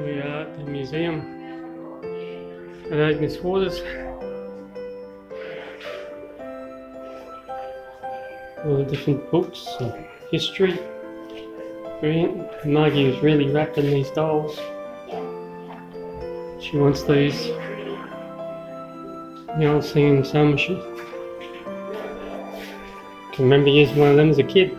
Here we are at the museum at Agnes Waters. All the different books and history. Brilliant. Margie was really wrapped in these dolls. She wants these. The old singing some she can remember using one of them as a kid.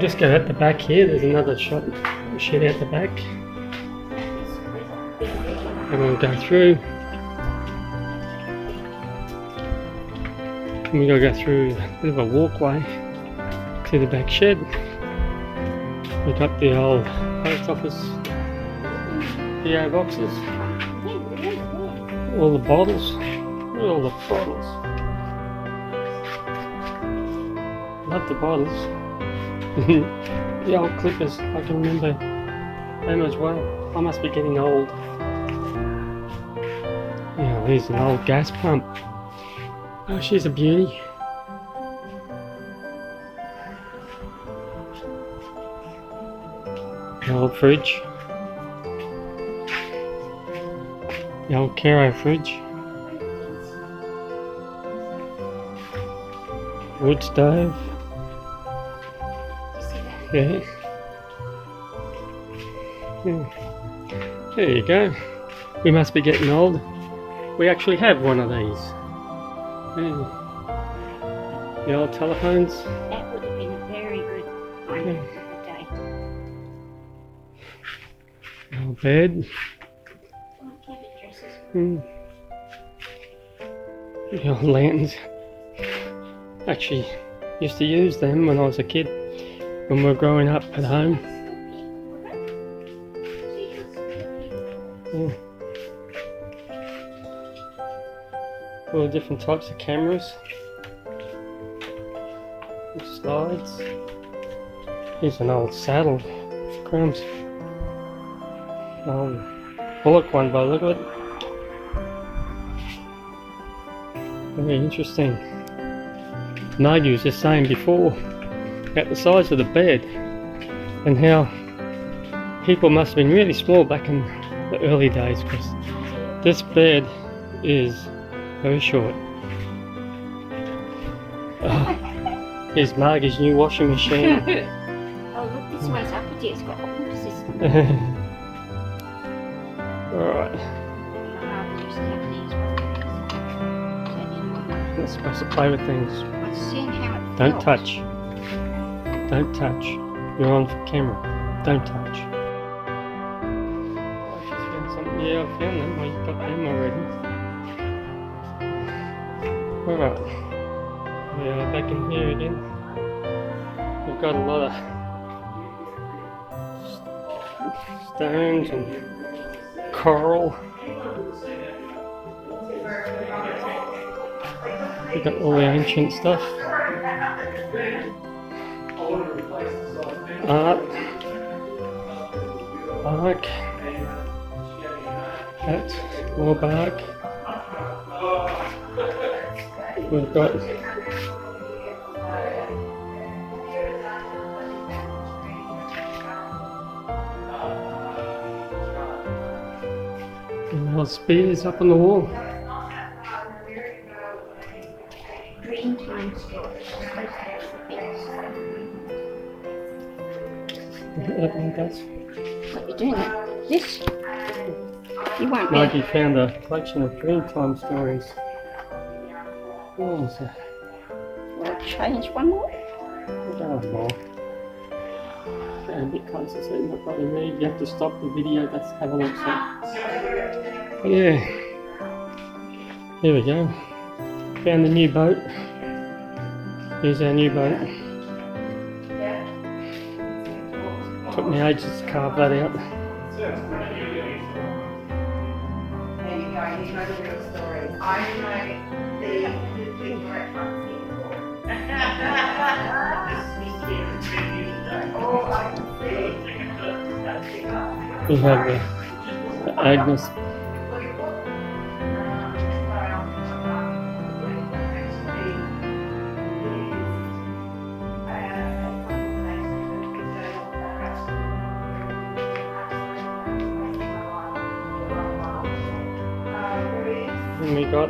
Just go at the back here. There's another shot shed at the back. And we'll go through. And we gotta go through a bit of a walkway to the back shed. We got the old post office PO boxes. All the bottles. Look all the bottles. Love the bottles. the old clippers, I can remember them as well. I must be getting old. Yeah, here's an old gas pump. Oh, she's a beauty. The old fridge. The old Caro fridge. Wood stove. Yeah. Yeah. There you go. We must be getting old. We actually have one of these. Yeah. The old telephones. That would have been a very good one Yeah. of the day. Old bed. Mm. The old lanterns. Actually, used to use them when I was a kid. When we're growing up at home. Yeah. All the different types of cameras. Slides. Here's an old saddle. Crumbs. Old bullock one by look at it. Very interesting. Was just saying before at the size of the bed and how people must have been really small back in the early days because this bed is very short. Oh, here's Margie's new washing machine. oh, look, this one's uppity. It's got all system. Alright, I'll use Japanese ones. So I didn't want one. not supposed to play with things. I was seeing how it Don't touch. Don't touch. You're on camera. Don't touch. Oh, she's found something. Yeah, I found them. Oh, you've got them already. Alright. We are back in here again. We've got a lot of stones and coral. We've got all the ancient stuff. Uh, Art. Bark. That's more bark. We've got more spears up on the wall. Storage. That one does. You doing? That? This? You won't. Mikey found a collection of Dreamtime stories. What was that? Well, change one more. That was more. Get a bit closer so you might probably read. You have to stop the video. Let's have a look. So. Yeah. Here we go. Found the new boat. Here's our new boat. Took me ages to carve that out. There you go, you know the real story. I know the, the one. Oh, I can see. We have the, the Agnes Scott.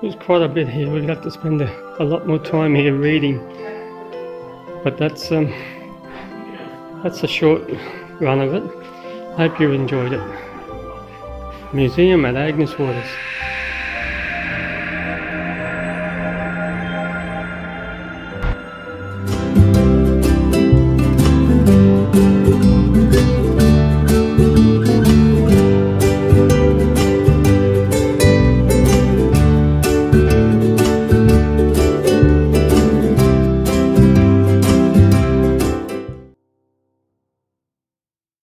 There's quite a bit here. We'll have to spend a, a lot more time here reading. But that's um, that's a short run of it. Hope you enjoyed it. Museum at Agnes Waters.